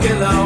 Get la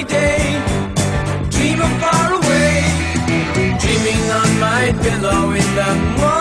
sunny day. Dream of far away, dreaming on my pillow in the morning.